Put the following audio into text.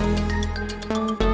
Música